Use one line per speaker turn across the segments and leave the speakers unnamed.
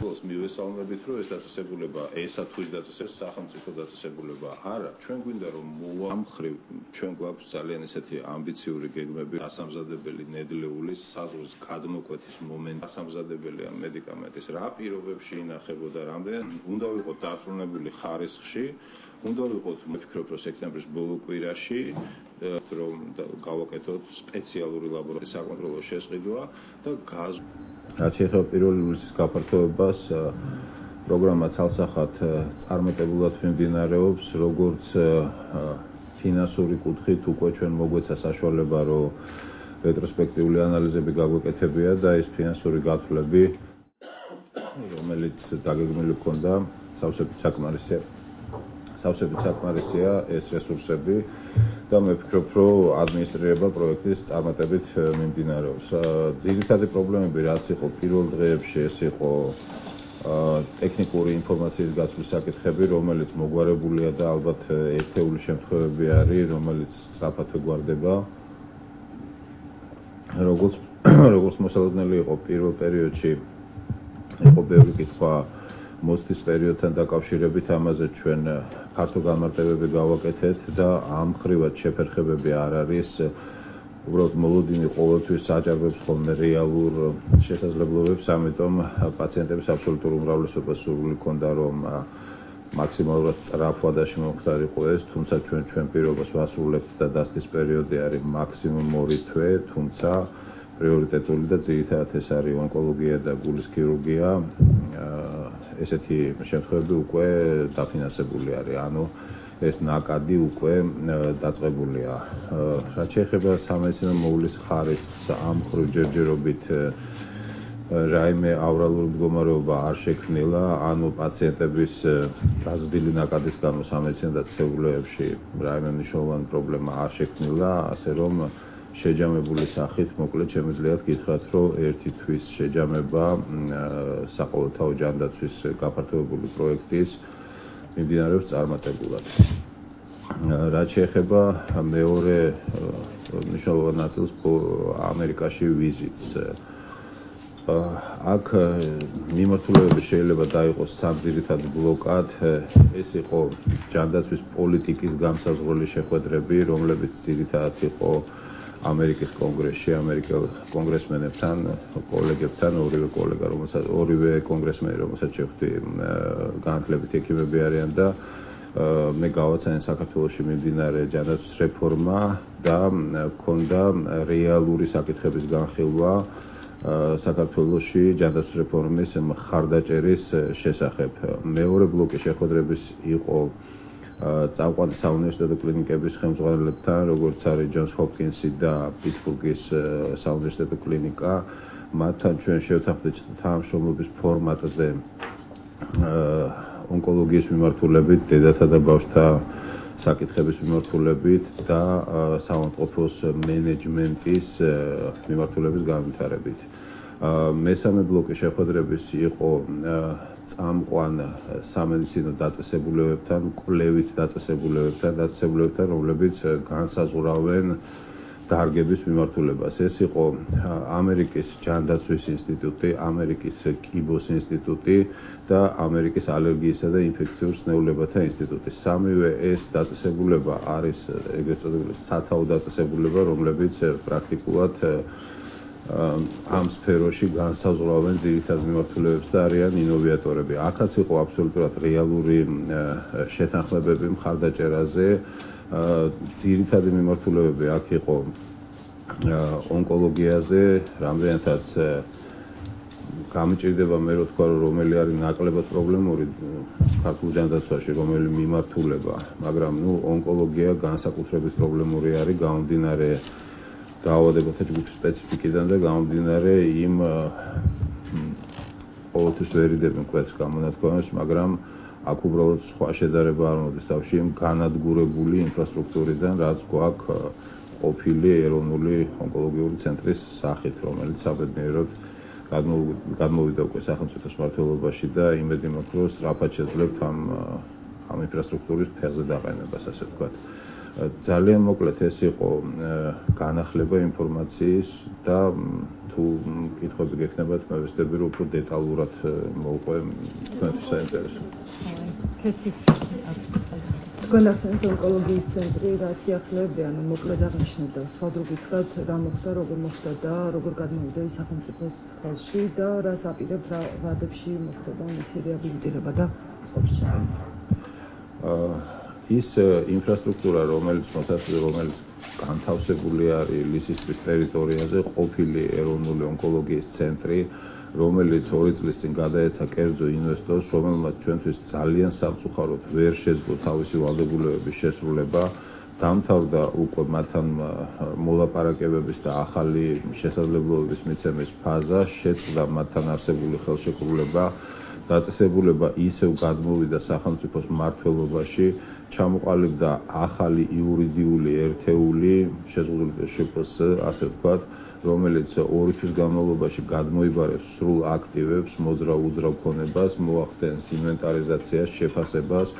ბოლოს მივესალმებით, რომ ეს დაწესებულება ესა თვის დაწესებულება სახელმწიფო დაწესებულება არა, ჩვენ გვინდა რომ მოამხრივ, ჩვენ გვაქვს ძალიან ესეთი ამბიციური გეგმები, ასამზადებელი ნედლეულის საზღვრის გადმოკვეთის მომენტი, ასამზადებელია მედიკამენტის რა პირობებში ინახებოდა რამდენ, უნდა ვიყოთ დაწუნებული ხარისხში, უნდა ვიყოთ მიფიქრობ რომ სექტემბრის ბოლო კვირაში რომ გავაკეთოთ სპეციალური ლაბორატორიის საკონტროლო შესყიდვა და გაზ რაც ეხება პირველი ივლისის გაფართოებას. პროგრამა ცალსახად წარმატებულად მიმდინარეობს როგორც ფინანსური კუთხით უკვე ჩვენ მოგვეცა საშუალება რომ რეტროსპექტიული ანალიზები გაგვეკეთებია და ეს ფინანსური გათვლები რომელიც დაგეგმილი ქონდა სავსებით საკმარისია სავსებით საკმარისია ეს რესურსები და მე ვფიქრობ, რომ ადმინისტრირება პროექტის წარმატებით მიმდინარეობს. ძირითადი პრობლემები რაც იყო პირველ დღეებში, ეს იყო ტექნიკური ინფორმაციის გაცვლის საკითხები, რომელიც მოგვარებულია და ალბათ ერთეული შემთხვევები არის, რომელიც სწრაფად გვარდება. როგორც როგორც მოსალოდნელი იყო პირველ პერიოდში იყო ბევრი კითხვა მოსტის პერიოდთან დაკავშირებით ამაზე ჩვენ ფართო გამარტებები გავაკეთეთ და ამ ხრივად შეფერხებები არ არის. უბრალოდ მოლოდინი ყოველთვის აჭარბებს ხოლმე რეალურ შესაძლებლობებს ამიტომ პაციენტების აბსოლუტურ უმრავლესობას სურვილი ქონდა რომ მაქსიმალურად სწრაფად და შემოხდარიყო ეს თუმცა ჩვენ ჩვენ პირობას ვასრულებთ და დასტის პერიოდი არის მაქსიმუმ 2 თვე თუმცა პრიორიტეტული და ძირითადად ეს არის ონკოლოგია და გულის ქირურგია ესეთი შემთხვევები უკვე დაფინანსებული არის. ანუ ეს ნაკადი უკვე დაწყებულია. რაც შეეხება სამედიცინო მოვლის ხარისხს ამ ხრივ ჯერჯერობით რაიმე ავრალური მდგომარეობა არ შექმნილა, ანუ პაციენტების გაზრდილი ნაკადის გამო სამედიცინო დაწესებულებებში რაიმე მნიშვნელოვანი პრობლემა არ შექმნილა, ასე რომ შეჯამებული სახით მოკლედ შემიძლიათ გითხრათ, რომ ერთი თვის შეჯამება საყოველთაო ჯანდაცვის გაფართოებული პროექტის მიმდინარეობს წარმატებულად. რაც შეეხება მეორე მნიშვნელოვან ნაწილს ამერიკაში ვიზიტს. აქ მიმართულებები შეიძლება დაიყოს სამძირითად ბლოკად. ეს იყო ჯანდაცვის პოლიტიკის გამსაზღვრელი შეხვედრები, რომლებიც ძირითადად იყო ამერიკის კონგრესში ამერიკელ კონგრესმენებთან, კოლეგებთან, ორივე კოლეგა, რომელსაც ორივე კონგრესმენი, რომელსაც შეხვდი, განათლებით ექიმები არიან და მე გავაცანე საქართველოსში მიმდინარე ჯანდაცვის რეფორმა და მქონდა რეალური საკითხების განხილვა საქართველოსში ჯანდაცვის რეფორმის მხარდაჭერის შესახებ. მეორე ბლოკი შეხვედრების იყო წავყვან საუნივერსიტეტო კლინიკების ხელმძღვანელებთან, როგორც არის ჯონს ჰოპკინსი და პიტსბურგის საუნივერსიტეტო კლინიკა, მათთან ჩვენ შევთანხმდით თანამშრომლობის ფორმატზე ონკოლოგიის მიმართულებით, დედათა და ბავშვთა საკითხების მიმართულებით და საავადმყოფოს მენეჯმენტის მიმართულების განვითარებით. მესამე ბლოკი შეხვედრების იყო წამყვან სამედიცინო დაწესებულებებთან, კვლევით დაწესებულებებთან, დაწესებულებებთან, რომლებიც განსაზღვრავენ დარგების მიმართულებას. ეს იყო ამერიკის ჯანდაცვის ინსტიტუტი, ამერიკის კიბოს ინსტიტუტი და ამერიკის ალერგიისა და ინფექციურ სნეულებათა ინსტიტუტი. სამივე ეს დაწესებულება არის ეგრეთ წოდებული სათაო დაწესებულება, რომლებიც პრაქტიკულად ამ სფეროში განსაზღვრავენ ძირითად მიმართულებებს და არიან ინოვატორები. აქაც იყო აბსოლუტურად რეალური შეთანხმებები მხარდაჭერაზე. ძირითადი მიმართულებები აქ იყო ონკოლოგიაზე, რამდენადაც გამჭირდება მე რო თქვა რომ რომელი არის ნაკლებად პრობლემური ქართულ ჯანდაცვაში, რომელი მიმართულება, მაგრამ ნუ ონკოლოგია განსაკუთრებით პრობლემური არის გამომდინარე დაავადებათა ჯგუფის სპეციფიკიდან და გამომდინარე იმ ყოველთვის ვერიდებენ კვეთს გამონათქვამებს, მაგრამ აქ უბრალოდ სხვა შედარება არ მოდის თავში იმ განადგურებული ინფრასტრუქტურიდან, რაც გვაქვს ყოფილი ეროვნული ონკოლოგიური ცენტრის სახით, რომელიც საბედნიეროდ გადმოვიდა უკვე სახელმწიფო მმართველობაში და იმედი მაქვს, რომ სწრაფად შეძლებთ ამ ამ ინფრასტრუქტურის ფეხზე დაყენებას, ასე ვთქვათ. ძალიან მოკლედ ეს იყო განახლება ინფორმაციის და თუ კითხვები გექნებათ, მე ვესწრები რომ უფრო დეტალურად მოვყვე თქვენთვის საინტერესო.
კეთის თქვენ ახსენეთ ონკოლოგიის ცენტრი და სიახლეები, ანუ მოკლედ აღნიშნეთ და სად როგითხრათ რა მოხდა, როგორ მოხდა და როგორ გადმოვიდა ის სახელმწიფოს ხელში და რას აპირებთ რა ვადებში მოხდება მისი რეაბილიტირება და სწორს
აა ის ინფრასტრუქტურა, რომელიც მოთასწრე, რომელიც განთავსებული არის ლისისტრის ტერიტორიაზე, ყოფილი ეროვნული ონკოლოგიის ცენტრი რომელიც ორი წლის წინ გადაეცა კერძო ინვესტორს, რომელმაც ჩვენთვის ძალიან სამწუხაროდ ვერ შეძლო თავისი ვალდებულებების შესრულება. დამთავრდა უკვე მათთან მოლაპარაკებების და ახალი შესაძლებლობების მიცემის ფაზა, შეწყდა მათთან არსებული ხელშეკრულება. დაწესებულება ისევ გადმოვიდა სახელმწიფოს მართლობაში, ჩამოყალიბდა ახალი იურიდიული ერთეული, შეზღუდული შპს, ასე ვთქვათ, რომელიც ორი თვის განმავლობაში გადმოიბარებს სრულ აქტივებს, მოძრაულ უძრავ ქონებას, მოახდენს ინვენტარიზაციას, შეფასებას,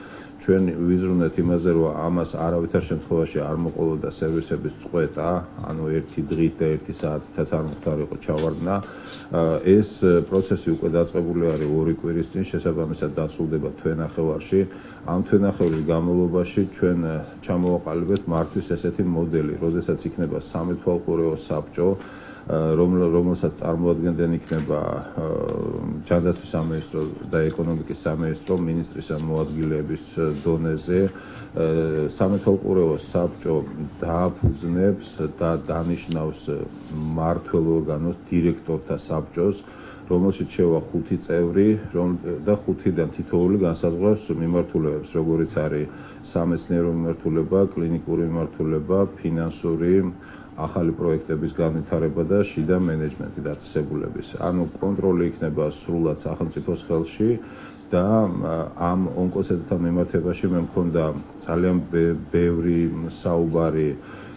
ჩვენ ვიზრუნეთ იმაზე, რომ ამას არავითარ შემთხვევაში არ მოყოლოდა სერვისების წყვეტა, ანუ ერთი დღით და ერთი საათითაც არ მოხდარიყო ჩავარდნა. ეს პროცესი უკვე დაწყებული არის ორი კვირის წინ, შესაბამისად დასრულდება თვენახევარში. ამ თვენახევრის განმავლობაში ჩვენ ჩამოვაყალიბეთ მართვის ესეთი მოდელი, როდესაც იქნება სამი თვალყურეო საბჭო რომელსაც წარმოადგენდნენ იქნება ჯანდაცვის სამინისტრო და ეკონომიკის სამინისტრო მინისტრის მოადგილეების დონეზე. სამეთვალყურეო საბჭო დააფუძნებს და დანიშნავს მართლ ორგანოს დირექტორთა საბჭოს რომელშიც შევა ხუთი წევრი რომ და ხუთიდან თითოეული განსაზღვრავს მიმართულებებს როგორიც არის სამეცნიერო მიმართულება კლინიკური მიმართულება ფინანსური ახალი პროექტების განვითარება და შიდა მენეჯმენტი დაწესებულების. ანუ კონტროლი იქნება სრულად სახელმწიფოს ხელში და ამ ონკოცენტრთან მიმართებაში მე მქონდა ძალიან ბევრი საუბარი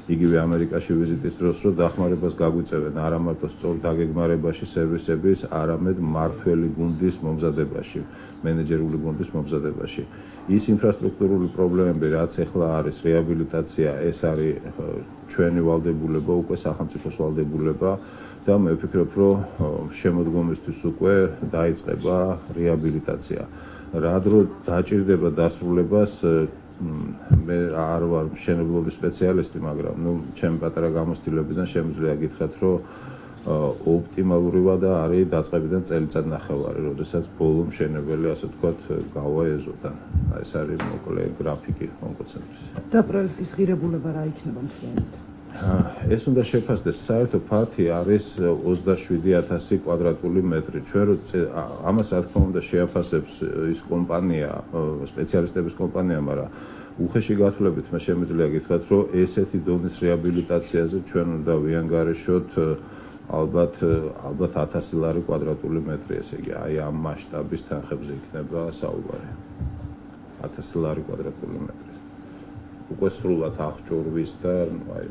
იგივე ამერიკაში ვიზიტის დროს რომ დახმარებას გაგვიწევენ არა მარტო სწორ დაგეგმარებაში სერვისების, არამედ მართველი გუნდის მომზადებაში, მენეჯერული გუნდის მომზადებაში. ის ინფრასტრუქტურული პრობლემები, რაც ახლა არის რეაბილიტაცია, ეს არის ჩვენი ვალდებულება, უკვე სახელმწიფოს ვალდებულება და მე ვფიქრობ, რომ შემოდგომისთვის უკვე დაიწყება რეაბილიტაცია. რა დრო დაჭირდება დასრულებას მე არ ვარ მშენებლობის სპეციალისტი, მაგრამ ნუ ჩემ პატარა გამოცდილებიდან შემიძლია გითხრათ, რომ ოპტიმალურია და არის დაწყებიდან წელიწად ნახევარი, როდესაც ბოლო მშენებელი, ასე ვთქვათ, გავა ეზოდან. აი ეს არის მოკლე გრაფიკი კონკრეტის.
და პროექტის ღირებულება რა იქნება მთლიანად?
ეს უნდა შეფასდეს საერთო ფართი არის 27000 კვადრატული მეტრი. ჩვენ რო ამას რა თქმა უნდა შეაფასებს ის კომპანია, სპეციალისტების კომპანია, მაგრამ უხეში გათვლებით მე შემიძლია გითხრათ, რომ ესეთი დონის რეაბილიტაციაზე ჩვენ უნდა ვიანგარიშოთ ალბათ ალბათ 1000 ლარი კვადრატული მეტრი, ესე იგი, აი ამ მასშტაბის თანხებზე იქნება საუბარი. 1000 ლარი კვადრატული მეტრი. უკვე სრულად აღჭურვის და აი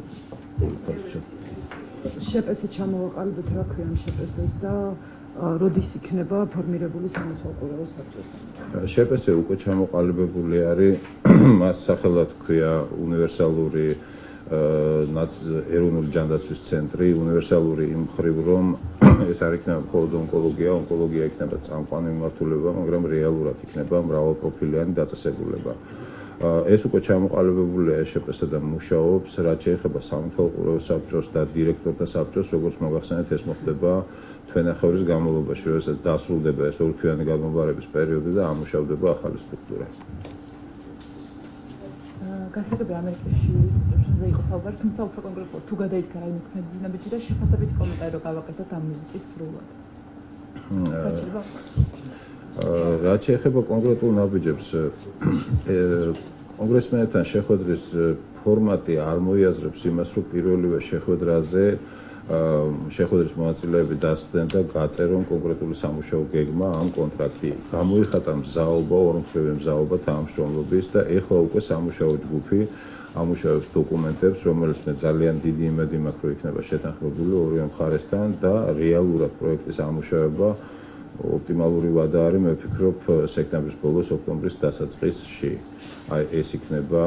შეპესე ჩამოვაყალიბეთ რა ქვია ამ შეპესეს და როდის იქნება ფორმირებული სამოθალყურეო საბჭო?
შეპესე უკვე ჩამოყალიბებული არის მას სახელად ქვია უნივერსალური ეროვნული ჯანდაცვის ცენტრი, უნივერსალური იმ ხრივ რომ ეს არ იქნება მხოლოდ ონკოლოგია, ონკოლოგია იქნება წამყვანი მიმართულება, მაგრამ რეალურად იქნება მრავალპროფილიანი დაწესებულება. ეს უკვე ჩამოყალიბებულია შპს და მუშაობს რაც შეეხება სამთვალყურო საბჭოს და დირექტორთა საბჭოს როგორც მოგახსენეთ ეს მოხდება თვენახევრის განმავლობაში როდესაც დასრულდება ეს ორთვიანი გამომბარების პერიოდი და ამუშავდება ახალი სტრუქტურა.
გასაგები ამერიკაში წესრიგზე იყო საუბარი თუმცა უფრო კონკრეტულად თუ გადაიდგა რაიმე ქმედიზნებიჩი და შეფასებითი კომენტარი რო გავაკეთოთ ამ ვიზიტის სრულად
რაც შეეხება კონკრეტულ ნაბიჯებს კონგრესმენთან შეხვედრის ფორმატი არ მოიაზრებს იმას, რომ პირველივე შეხვედრაზე შეხვედრის მონაწილეები დასწრენ და გაწერონ კონკრეტული სამუშაო გეგმა ამ კონტრაქტი. გამოიხატა მზაობა, ორმხრივი მზაობა თანამშრომლობის და ეხლა უკვე სამუშაო ჯგუფი ამუშავებს დოკუმენტებს, რომელიც მე ძალიან დიდი იმედი მაქვს, რომ იქნება შეთანხმებული ორივე მხარესთან და რეალურად პროექტის ამუშავება ოპტიმალური ვადა არის მე ვფიქრობ სექტემბრის ბოლოს ოქტომბრის დასაწყისში. აი ეს იქნება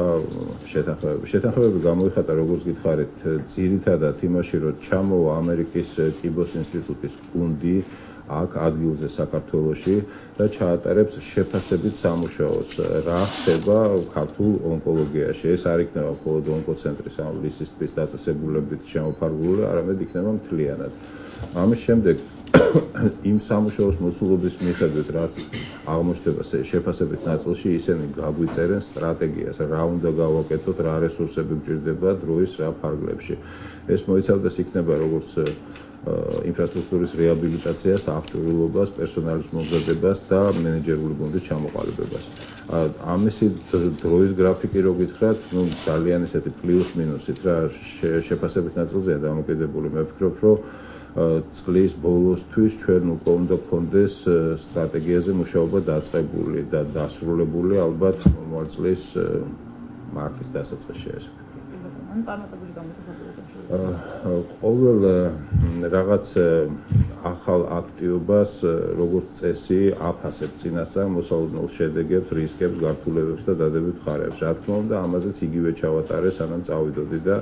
შეთანხმებები. შეთანხმებები გამოიხატა როგორც გითხარით ძირითადად იმაში რომ ჩამოვა ამერიკის კიბოს ინსტიტუტის გუნდი აქ ადგილზე საქართველოში და ჩაატარებს შეფასებით სამუშაოს. რა ხდება ქართულ ონკოლოგიაში? ეს არ იქნება მხოლოდ ონკოცენტრის ამ ლისტის დაწესებულებით შემოფარგლული არამედ იქნება მთლიანად. ამის შემდეგ იმ სამუშაოს მოსულობის მიხედვით, რაც აღმოჩნდება შეფასებით ნაწილში, ისინი გაგვიწერენ სტრატეგიას, რა უნდა გავაკეთოთ, რა რესურსები გვჭირდება დროის რა ფარგლებში. ეს მოიცავდეს იქნება როგორც ინფრასტრუქტურის რეაბილიტაციას, აღჭურვილობას, პერსონალის მომზადებას და მენეჯერული გუნდის ჩამოყალიბებას. ამისი დროის გრაფიკი რო გითხრათ, ну ძალიან ისეთი პლუს მინუსით რა შეფასებით ნაწილზეა დამოკიდებული. მე ვფიქრობ, რომ წყლის ბოლოსთვის ჩვენ უკვე უნდა გქონდეს სტრატეგიაზე მუშაობა დაწყებული და დასრულებული ალბათ მომავალ წლის მარტის დასაწყისში ეს
ან წარმატებული გამოცდილება
ყოველ რაღაც ახალ აქტივობას როგორც წესი აფასებ წინასწარ მოსალოდნელ შედეგებს, რისკებს, გართულებებს და დადებით ხარებს. რა თქმა უნდა, ამაზეც იგივე ჩავატარე, სანამ წავიდოდი და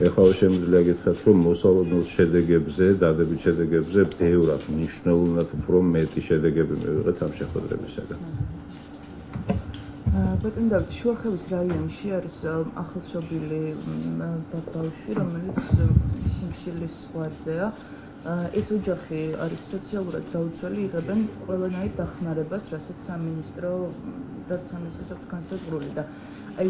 ეხლა შემიძლია გითხრათ, რომ მოსალოდნელ შედეგებზე, დადებით შედეგებზე ბევრად მნიშვნელოვნად უფრო მეტი შედეგები მივიღეთ ამ შეხვედრებისგან.
ბატონ დავით, შუახევის რაიონში არის ახალშობილი ბავშვი, რომელიც შიმშილის ზღვარზეა. ეს ოჯახი არის სოციალურად დაუცველი, იღებენ ყველანაირ დახმარებას, რასაც სამინისტრო სამინისტროს აქვს განსაზღვრული და აი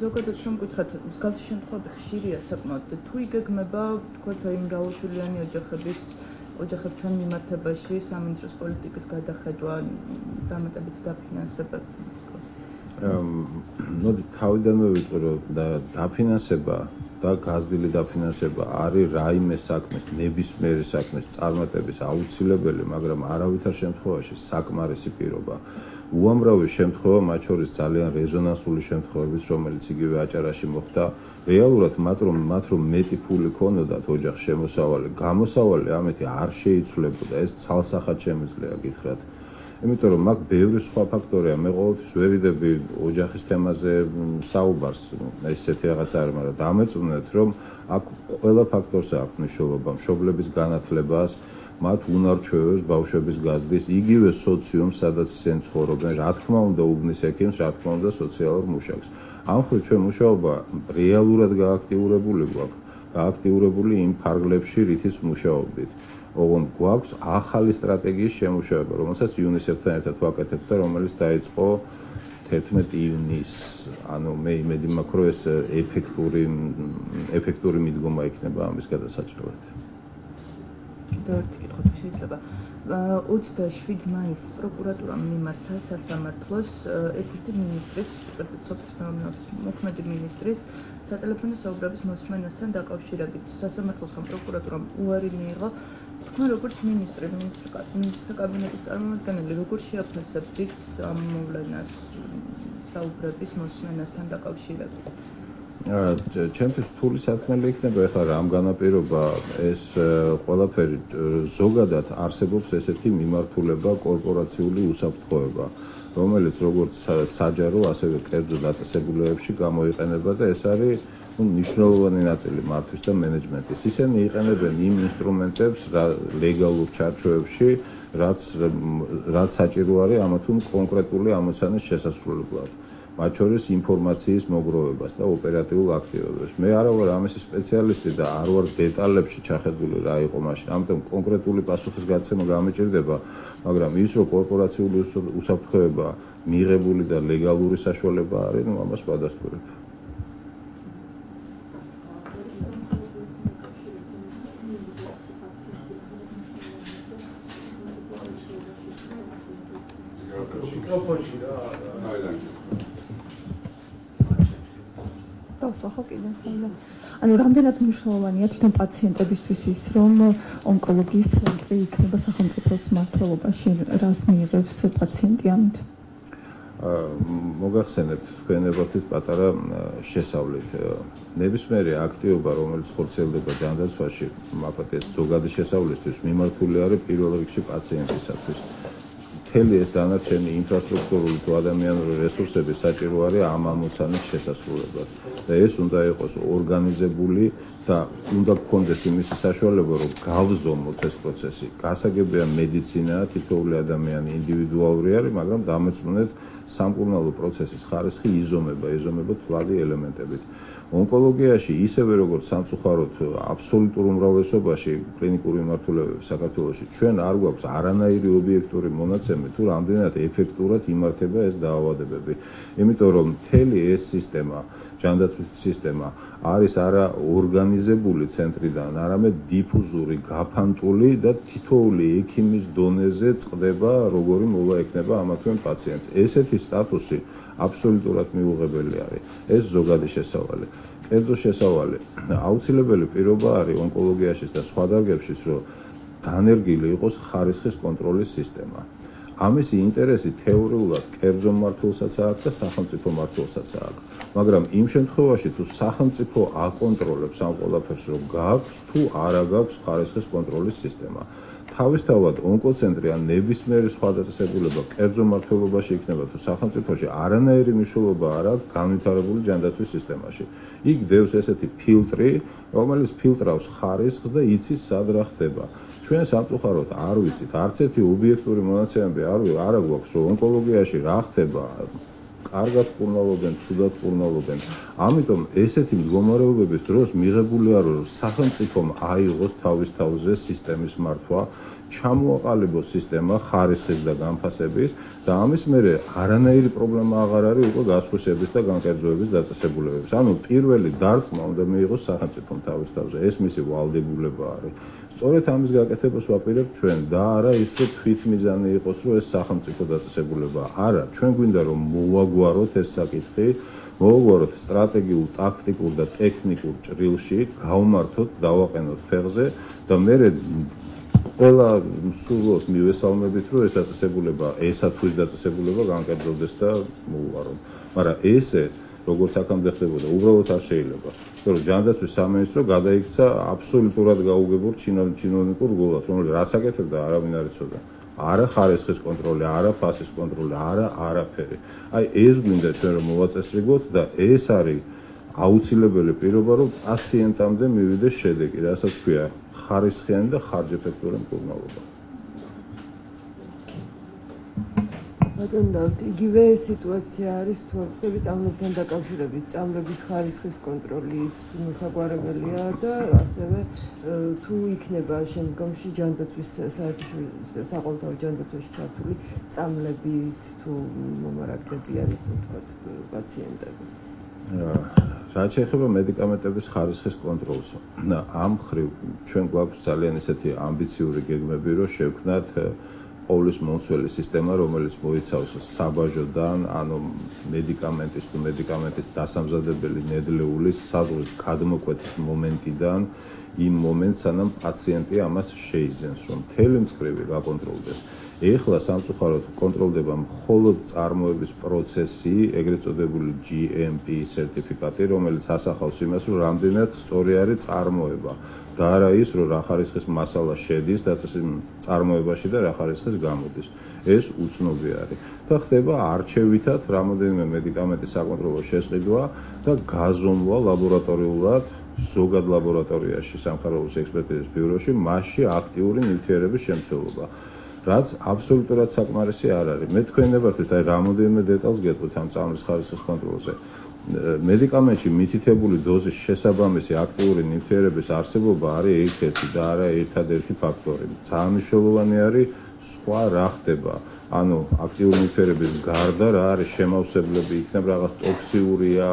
ზოგადად რომ გითხრათ მსგავსი შემთხვევები ხშირია საკმაოდ. და თუ იგეგმება თქვათ აი მრავალშვილიანი ოჯახების ოჯახებთან მიმართებაში სამინისტროს პოლიტიკის გადახედვა დამატებით დაფინანსება
ნოდი თავიდანვე ვიტყვი რომ და დაფინანსება და გაზრდილი დაფინანსება არის რაიმე საქმის ნებისმიერი საქმის წარმატების აუცილებელი მაგრამ არავითარ შემთხვევაში საკმარისი პირობა. უამრავი შემთხვევა, მათ შორის ძალიან რეზონანსული შემთხვევებიც, რომელიც იგივე აჭარაში მოხდა, რეალურად მათ რომ მათ რომ მეტი ფული ქონოდათ ოჯახ შემოსავალი, გამოსავალი ამეთი არ შეიცვლებოდა, ეს ცალსახად შემიძლია გითხრათ. იმიტომ რომ მაგ ბევრი სხვა ფაქტორია, მე ყოველთვის ვერიდები ოჯახის თემაზე საუბარს, ესეთი რაღაც არის, მაგრამ დამეწუნეთ რომ აქ ყველა ფაქტორს აქვს მნიშვნელობა, მშობლების განათლებას, მათ უნარჩვევებს ბავშვების გაზრდის იგივე სოციუმს, სადაც ისინი ცხოვრობენ, რა თქმა უნდა, უბნის ექიმს, რა თქმა უნდა, სოციალურ მუშაკს. ამ ხო ჩვენ მუშაობა რეალურად გააქტიურებული გვაქვს, გააქტიურებული იმ ფარგლებში, რითიც მუშაობდით. ოღონდ გვაქვს ახალი სტრატეგიის შემუშავება, რომელსაც იუნისეფთან ერთად ვაკეთებთ და რომელიც დაიწყო 11 ივნის, ანუ მე იმედი მაქვს, რომ ეს ეფექტური ეფექტური მიდგომა იქნება ამის გადასაჭრელად.
კიდევ ერთი კითხვა შეიძლება 27 მაისს პროკურატურამ მიმართა სასამართლოს ერთ-ერთი ministris, პრეტენზიით სოფლის მეურნეობის მოქმედი ministris სატელეფონო საუბრების მოსმენასთან დაკავშირებით. სასამართლოსგან პროკურატურამ უარი მიიღო თქვენ როგორც ministri, ministri კაბინეტის წარმომადგენელი, როგორ შეაფასებთ ამ მოვლენას საუბრების მოსმენასთან დაკავშირებით?
ჩემთვის თული საქმელი იქნება ახლა რამ განაპირობა ეს ყველაფერი ზოგადად არსებობს ესეთი მიმართულება კორპორაციული უსაფრთხოება რომელიც როგორც საჯარო ასევე კერძო დაწესებულებებში გამოიყენება და ეს არის ну მნიშვნელოვანი ნაწილი მართვის და მენეჯმენტის ისინი იყენებენ იმ ინსტრუმენტებს ლეგალურ ჩარჩოებში რაც რაც საჭირო არის ამა თუ კონკრეტული ამოცანის შესასრულებლად მათ შორის ინფორმაციის მოგროვებას და ოპერატიულ აქტივობებს. მე არ ვარ ამის სპეციალისტი და არ ვარ დეტალებში ჩახედული რა იყო მაშინ. ამიტომ კონკრეტული პასუხისგაცემა გამეჭirdება, მაგრამ ის რომ კორპორაციული უსაფრთხოება მიღებული და ლეგალური საშუალება არის, ну ამას ვადასტურებ.
მნიშვნელოვანია თვითონ პაციენტებისთვის ის, რომ ონკოლოგიის ცენტრი იქნება სახელმწიფოს მართლობაში, რას მიიღებს პაციენტი ამით?
მოგახსენებთ თქვენებართით პატარა შესავლით. ნებისმიერი აქტივობა, რომელიც ხორციელდება ჯანდაცვაში, მაპატეთ ზოგადი შესავლისთვის, მიმართული არის პირველ რიგში პაციენტისათვის. მთელი ეს დანარჩენი ინფრასტრუქტურული თუ ადამიანური რესურსები საჭირო არის ამ ამოცანის შესასრულებლად და ეს უნდა იყოს ორგანიზებული და უნდა გქონდეს იმის საშუალება რომ გავზომოთ ეს პროცესი. გასაგებია მედიცინა, თითოეული ადამიანი ინდივიდუალური არის, მაგრამ დამეწმუნეთ სამკურნალო პროცესის ხარისხი იზომება, იზომება თვალი ელემენტებით. ონკოლოგიაში ისევე როგორც სამწუხაროდ აბსოლუტურ უმრავლესობაში კლინიკური მიმართულებები საქართველოში ჩვენ არ გვაქვს არანაირი ობიექტური მონაცემი თუ რამდენად ეფექტურად იმართება ეს დაავადებები. იმიტომ რომ მთელი ეს სისტემა, ჯანდაცვის სისტემა არის არა ორგანიზებული ცენტრიდან, არამედ დიფუზური, გაფანტული და თითოეული ექიმის დონეზე წდება როგორი მოვა ექნება ამა თუ იმ პაციენტს. ესეთი სტატუსი აბსოლუტურად მიუღებელი არის. ეს ზოგადი შესავალი. კერძო შესავალი. აუცილებელი პირობა არის ონკოლოგიაში და სხვა დარგებშიც, რომ დანერგილი იყოს ხარისხის კონტროლის სისტემა. ამის ინტერესი თეორიულად კერძო მართლობასაც აქვს და სახელმწიფო მართლობასაც აქვს. მაგრამ იმ შემთხვევაში თუ სახელმწიფო აკონტროლებს ამ ყველაფერს, რომ გააქვს თუ არა გააქვს ხარისხის კონტროლის სისტემა. თავისთავად ონკოცენტრი ან ნებისმიერი სხვა დაწესებულება კერძო მართლობაში იქნება თუ სახელმწიფოში არანაირი მნიშვნელობა არ აქვს განვითარებული ჯანდაცვის სისტემაში. იქ დევს ესეთი ფილტრი, რომელიც ფილტრავს ხარისხს და იცის სად რა ხდება. ჩვენ სამწუხაროდ არ ვიცით, არც ერთი ობიექტური მონაცემები არ არ გვაქვს, რომ ონკოლოგიაში რა ხდება, კარგად კურნალობენ, ცუდად კურნალობენ. ამიტომ ესეთი მდგომარეობების დროს მიღებული არის რომ სახელმწიფომ აიღოს თავის თავზე სისტემის მართვა, ჩამოაყალიბოს სისტემა ხარისხის და განფასების და ამის მერე არანაირი პრობლემა აღარ არის უკვე გასხვისების და განკერძოების დაწესებულებების. ანუ პირველი დარტყმა უნდა მიიღოს სახელმწიფომ თავის თავზე. ეს მისი ვალდებულება არის. სწორედ ამის გაკეთებას ვაპირებთ ჩვენ და არა ის რომ თვითმიზანი იყოს რომ ეს სახელმწიფო დაწესებულება. არა, ჩვენ გვინდა რომ მოვაგვაროთ ეს საკითხი, მოვაგვაროთ სტრატეგიულ, ტაქტიკურ და ტექნიკურ ჭრილში, გავმართოთ, დავაყენოთ ფეხზე და მე ყველა სულოს მივესალმებით რომ ეს დაწესებულება, ესა თვის დაწესებულება განკეთდეს და მოუვარონ. მაგრამ ესე როგორც აქამდე ხდებოდა, უბრალოდ არ შეიძლება. იმიტომ რომ ჯანდაცვის სამინისტრო გადაიქცა აბსოლუტურად გაუგებურ ჩინოვნიკურ გულად, რომელიც რასაკეთებდა არავინ არ იცოდა. არა ხარისხის კონტროლი, არა ფასის კონტროლი, არა არაფერი. აი ეს გვინდა ჩვენ რომ მოვაწესრიგოთ და ეს არის აუცილებელი პირობა რომ პაციენტამდე მივიდეს შედეგი, რასაც ქვია ხარისხიანი და ხარჯეფექტური მკურნალობა.
ბატონო, იგივე სიტუაცია არის თუ ხდები წამლებთან დაკავშირებით, წამლების ხარისხის კონტროლიც მოსაგვარებელია და ასევე თუ იქნება შემდგომში ჯანდაცვის საერთაშორისო საყოველთაო ჯანდაცვაში ჩართული წამლები თუ მომარაგდებიან ისე ვთქვათ პაციენტები.
რაც შეეხება მედიკამენტების ხარისხის კონტროლს, ამ ხრივ ჩვენ გვაქვს ძალიან ისეთი ამბიციური გეგმები, რომ შევქნათ ყოვლის მომცველი სისტემა, რომელიც მოიცავს საბაჟოდან, ანუ მედიკამენტის თუ მედიკამენტის დასამზადებელი ნედლეულის საზღვრის გადმოკვეთის მომენტიდან იმ მომენტს, სანამ პაციენტი ამას შეიძენს, რომ მთელი მწკრივი გაკონტროლდეს. ეხლა სამწუხაროდ კონტროლდება მხოლოდ წარმოების პროცესი, ეგრეთ წოდებული GMP სერტიფიკატი, რომელიც ასახავს იმას, რომ რამდენად სწორი არის წარმოება და არა ის, რომ რა ხარისხის მასალა შედის დაწესებულ წარმოებაში და რა ხარისხის გამოდის. ეს უცნობი არის. და ხდება არჩევითად რამოდენიმე მედიკამენტის საკონტროლო შესყიდვა და გაზომვა ლაბორატორიულად ზოგად ლაბორატორიაში სამხაროების ექსპერტიზის ბიუროში მასში აქტიური ნივთიერების შემცველობა. რაც აბსოლუტურად საკმარისი არ არის. მე თქვენებართვით აი რამოდენიმე დეტალს გეტყვით ამ წამლის ხარისხის კონტროლზე. მედიკამენტში მითითებული დოზის შესაბამისი აქტიური ნივთიერების არსებობა არის ერთ-ერთი და არა ერთადერთი ფაქტორი. ძალიან მნიშვნელოვანი არის სხვა რა ხდება. ანუ აქტიური ნივთიერების გარდა რა არის შემავსებლები, იქნებ რაღაც ტოქსიურია,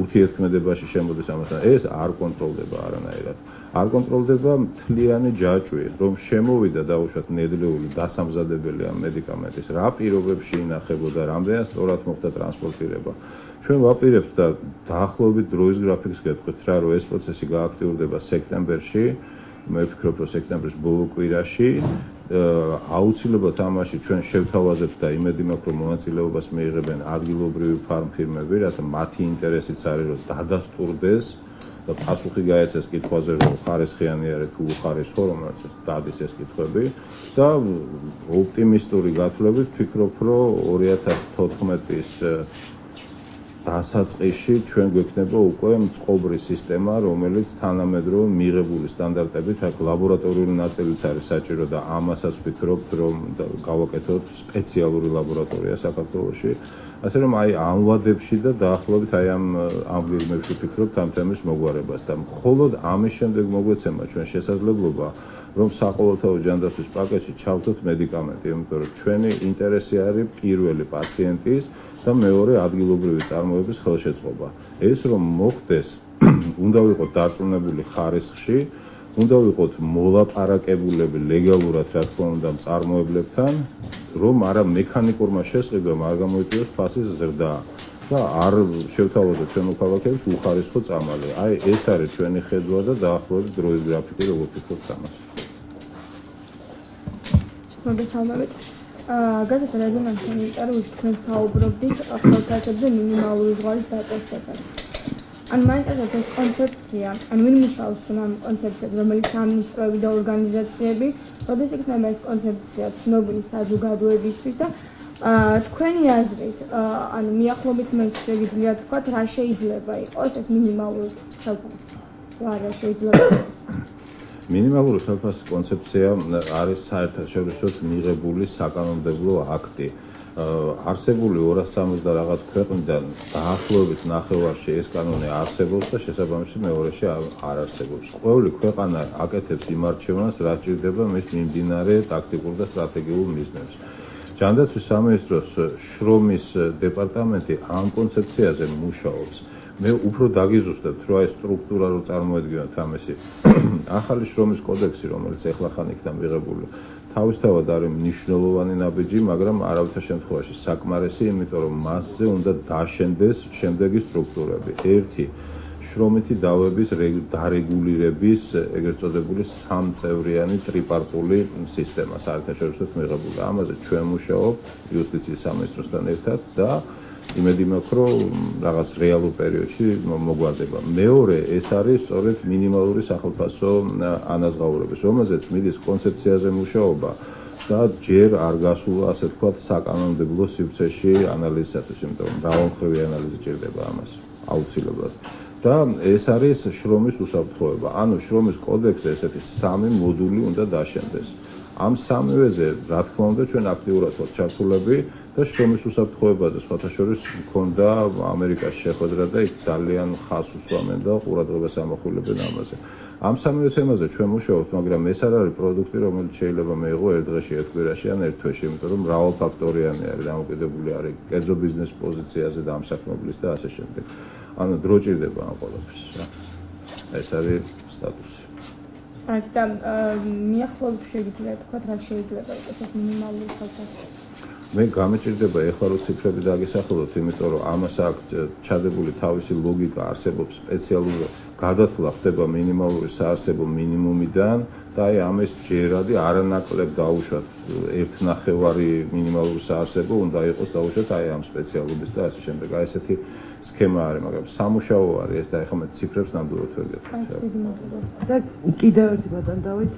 ურთიერთქმედებაში შემოდის ამასთან. ეს არ კონტროლდება არანაირად. არ კონტროლდება მთლიანი ჯაჭვი, რომ შემოვიდა დაუშვათ ნედლეული დასამზადებელი ამ მედიკამენტის, რა პირობებში ინახებოდა, რამდენად სწორად მოხდა ტრანსპორტირება. ჩვენ ვაპირებთ და დაახლოებით დროის გრაფიკს გეტყვით რა, რომ ეს პროცესი გააქტიურდება სექტემბერში. მე ვფიქრობ, რომ სექტემბრის ბოლო კვირაში აუცილებლად ამაში ჩვენ შევთავაზებთ და იმედი მაქვს რომ მონაწილეობას მიიღებენ ადგილობრივი ფარმფირმები, რათა მათი ინტერესიც არის რომ დადასტურდეს და პასუხი გაეცეს კითხვაზე რომ ხარისხიანი არის თუ ხარის ხო რომელიც დადის ეს კითხვები. და ოპტიმისტური გათვლებით ვფიქრობ რომ 2014-ის დასაწყისში ჩვენ გვექნება უკვე მწყობრი სისტემა, რომელიც თანამედროვე მიღებული სტანდარტებით, აქ ლაბორატორიული ნაწილიც არის საჭირო და ამასაც ვფიქრობთ, რომ გავაკეთოთ სპეციალური ლაბორატორია საქართველოში. ასე რომ აი ამ ვადებში და დაახლოებით აი ამ ამ გეგმებში ვფიქრობთ ამ თემის მოგვარებას და მხოლოდ ამის შემდეგ მოგვეცემა ჩვენ შესაძლებლობა რომ საყოველთაო ჯანდაცვის პაკეტში ჩავთოთ მედიკამენტი, იმიტომ რომ ჩვენი ინტერესი არის პირველი პაციენტის და მეორე ადგილობრივი წარმოების ხელშეწყობა. ეს რომ მოხდეს, უნდა ვიყოთ დარწმუნებული ხარისხში, უნდა ვიყოთ მოლაპარაკებულები ლეგალურად, რა თქმა უნდა, წარმოებლებთან, რომ არა მექანიკურმა შესყიდვამ არ გამოიწვიოს ფასის ზრდა და არ შევთავაზოთ ჩვენ მოქალაქეებს უხარისხო წამალი. აი ეს არის ჩვენი ხედვა და დაახლოებით დროის გრაფიკი, როგორ ფიქრობთ ამას?
მოგესალმებით. გაზეთ რეზონანსი ინტერვიუში თქვენ საუბრობდით ახალგაზრდებზე მინიმალური ზღარის დაწესებას. ან მაინტერესებს ეს კონცეფცია, ან ვინ მუშაობს თუ ამ კონცეფციაზე, რომელიც სამინისტროები და ორგანიზაციები, როდის იქნება ეს კონცეფცია ცნობილი საზოგადოებისთვის და აა თქვენი აზრით, ანუ მიახლობით მე შეგიძლია თქვა რა შეიძლება იყოს ეს მინიმალური ხელფასი. რა შეიძლება იყოს?
მინიმალური ხელფასის კონცეფცია არის საერთაშორისო მიღებული საკანონმდებლო აქტი. არსებული 260 და რაღაც ქვეყნიდან დაახლოებით ნახევარში ეს კანონი არსებობს და შესაბამისად მეორეში არ არსებობს. ყოველი ქვეყანა აკეთებს იმ არჩევანს, რაც ჭირდება მის მიმდინარე ტაქტიკურ და სტრატეგიულ მიზნებს. ჯანდაცვის სამინისტროს შრომის დეპარტამენტი ამ კონცეფციაზე მუშაობს. მე უფრო დაგიზუსტებთ რა ეს სტრუქტურა რო წარმოედგინოთ ამისი ახალი შრომის კოდექსი რომელიც ეხლა ხან იქნა მიღებული. თავისთავად არის მნიშვნელოვანი ნაბიჯი მაგრამ არავითარ შემთხვევაში საკმარისი იმიტომ რომ მასზე უნდა დაშენდეს შემდეგი სტრუქტურები. ერთი შრომითი დავების დარეგულირების ეგრეთ წოდებული სამწევრიანი ტრიპარტული სისტემა საერთაშორისო მიღებული. ამაზე ჩვენ მუშაობთ იუსტიციის სამინისტროსთან ერთად და იმედი მაქვს რომ რაღაც რეალურ პერიოდში მოგვარდება. მეორე ეს არის სწორედ მინიმალური სახელფასო ანაზღაურების, რომელზეც მიდის კონცეფციაზე მუშაობა და ჯერ არ გასულა ასე თქვა საკანონმდებლო სივრცეში ანალიზისათვის, იმიტომ რომ მრავალმხრივი ანალიზი ჭირდება ამას აუცილებლად. და ეს არის შრომის უსაფრთხოება. ანუ შრომის კოდექსზე ესეთი სამი მოდული უნდა დაშენდეს. ამ სამივეზე, რა თქმა უნდა, ჩვენ აქტიურად ვართ ჩართულები და შრომის უსაფრთხოებაზე სხვათა შორის მქონდა ამერიკაში შეხვედრა და იქ ძალიან ხას უსვამენ და ყურადღებას ამახვილებენ ამაზე. ამ სამივე თემაზე ჩვენ მუშაობთ, მაგრამ ეს არ არის პროდუქტი, რომელიც შეიძლება მეიღო ერთ დღეში, ერთ კვირაში ან ერთ თვეში, იმიტომ რომ მრავალფაქტორიანი არის, დამოკიდებული არის კერძო ბიზნეს პოზიციაზე და ამ საქმეობლის და ასე შემდეგ. ანუ დრო ჭირდება ამ ყველაფერს, რა. ეს არის სტატუსი.
აი და მიახლოებით შეიძლება თქვა რა შეიძლება იყოს ეს მინიმალური ხალხი
მე გამეჭirdება ეხლა რო ციფრები დაგესახელოთ, იმიტომ რომ ამას აქვს ჩადებული თავისი ლოგიკა, არსებობს სპეციალური გადათვლა ხდება მინიმალური საარსებო მინიმუმიდან და აი ამის ჯერადი არანაკლებ დაუშვათ ერთნახევარი მინიმალური საარსებო უნდა იყოს დაუშვათ აი ამ სპეციალობის და ასე შემდეგ. აი ესეთი სქემა არის, მაგრამ სამუშაო არის ეს და ეხლა მე ციფრებს ნამდვილად ვერ
გეტყვით. და კიდევ ერთი ბატონ დავით,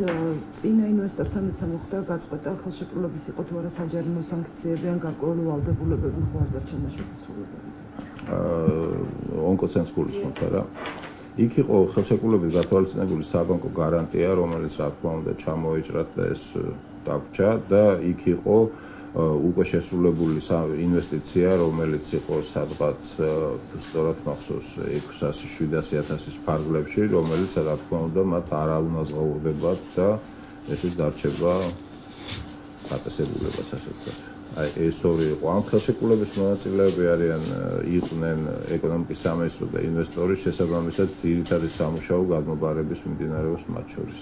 წინა ინვესტორთან მეც ამოხდა გაწყვეტა ხელშეკრულების იყო თუ არა საჯარო მოსანქციები ან გარკვეული ვალდებულებები ხო არ დარჩენა შესაძლებელი.
აა ონკოცენს გულისხმობ რა. იქ იყო ხელშეკრულების გათვალისწინებული საბანკო გარანტია, რომელიც რა თქმა უნდა ჩამოეჭრათ და ეს დაგჭა და იქ იყო უკვე შესრულებული ინვესტიცია, რომელიც იყო სადღაც სწორად მახსოვს 600-700000-ის ფარგლებში, რომელიც რა თქმა უნდა მათ არ აუნაზღაურდებათ და ესეც დარჩება დაწესებულებას ასე ვთქვათ. აი ეს ორი იყო. ამ ხელშეკრულების მონაწილეები არიან იყვნენ ეკონომიკის სამინისტრო და ინვესტორის შესაბამისად ძირითადი სამუშაო გადმობარების მიმდინარეობს მათ შორის.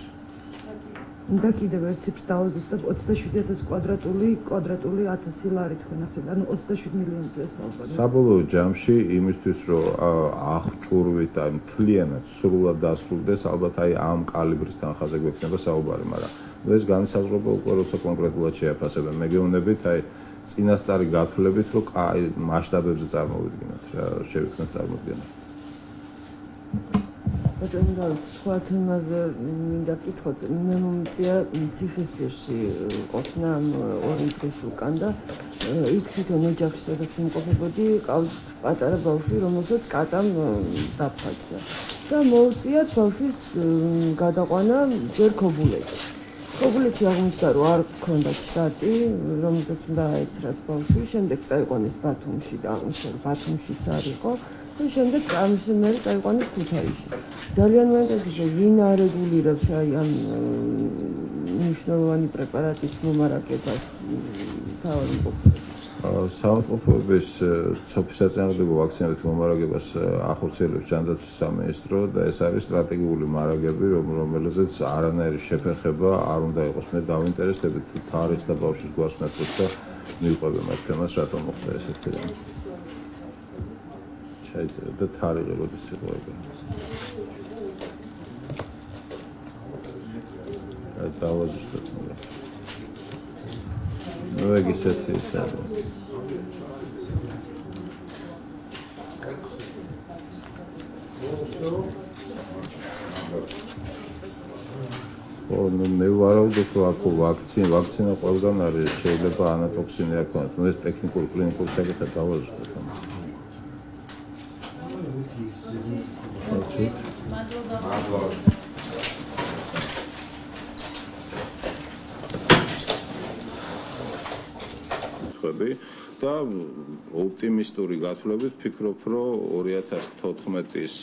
და კიდევ ერთ ციფრს დავაზუსტებ 27000 კვადრატული კვადრატული 1000 ლარი თქვენ ახსენეთ. ანუ 27 მილიონზე საუბარი
საბოლოო ჯამში იმისთვის რომ აღჭურვით აი მთლიანად სრულად დასრულდეს ალბათ აი ამ კალიბრის თანხაზე გვექნება საუბარი მაგრამ ეს განსაზღვრება უკვე როცა კონკრეტულად შეაფასებენ მე გეუბნებით აი წინასწარი გათვლებით რომ აი მასშტაბებზე წარმოვიდგინოთ რა შევიქნათ წარმოდგენა
ბატონო დავით სხვა თემაზე მინდა კითხოთ. მე მომწია ციხისში ყოფნა ორი დღის უკან და იქ თვითონ ოჯახში სადაც იმყოფებოდი ყავს პატარა ბავშვი რომელსაც კატამ დაფხატა და მოუწიათ ბავშვის გადაყვანა ჯერ ქობულეთში ქობულეთში აღმოჩნდა რომ არ ქონდა ჩრატი რომელსაც უნდა აეცრათ ბავშვი შემდეგ წაიყვანეს ბათუმში და აღმოჩნდა რომ ბათუმშიც არ იყო და შემდეგ ამისმერი წაიყვანეს ქუთაისში. ძალიან მეინტერესებს ვინ არეგულირებს აი ამ მნიშვნელოვანი პრეპარატის მომარაგებას საავადმყოფოების.
საავადმყოფოების სოფისაწინააღმდეგო ვაქცინების მომარაგებას ახორციელებს ჯანდაცვის სამინისტრო და ეს არის სტრატეგიული მარაგები, რომელზეც არანაირი შეფერხება არ უნდა იყოს. მე დავინტერესდები თუ თარიღს და ბავშვის გვარს მეწვევთ და მიყვება მათ თემას, რატომ მოხდა ესეთი რამე. ჩაიწერა და თარიღი როდის იყო ეგ. აი დავაზუსტეთ მაგას. ნუ ეგ ისეთი ისე. ო ნუ მე ვარავდოთ რომ აქ ვაქცინა ვაქცინა ყველგან არის შეიძლება ანატოქსინი აქვს ნუ ეს ტექნიკური კლინიკური საკითხი დავაზუსტეთ ამას და ოპტიმისტური გათვლებით ფიქრობ, რომ 2014-ის